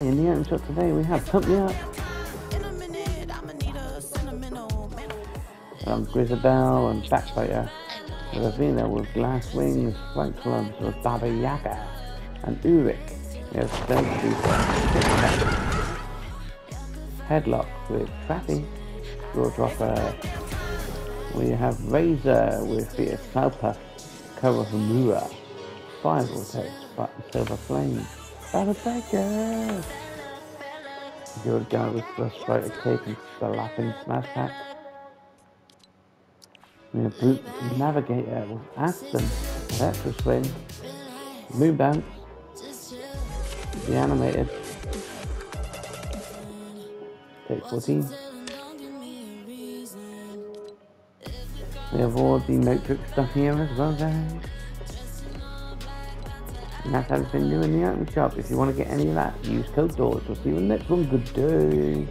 In the item shop today we have Pump Me Up, um, Grisabelle and Backfighter. Ravina with Glass Wings, Flight Clubs with Baba Yaga and Urik. We have Headlock with Trappy, Dropper. We have Razor with Fierce Salpuff, Cover from Mura, Fire Vortex, Silver Flame, Breaker. Good guy with Thrust Fighter Cape and Slapping Smash Pack. We have Brute Navigator with Aston, Electro Swing, Moon Bounce, the Animated, Take 14. We have all the Matrix stuff here as well, guys. And that's everything new in the item shop. If you want to get any of that, use code DOORZ. We'll see you in the next one. Good day.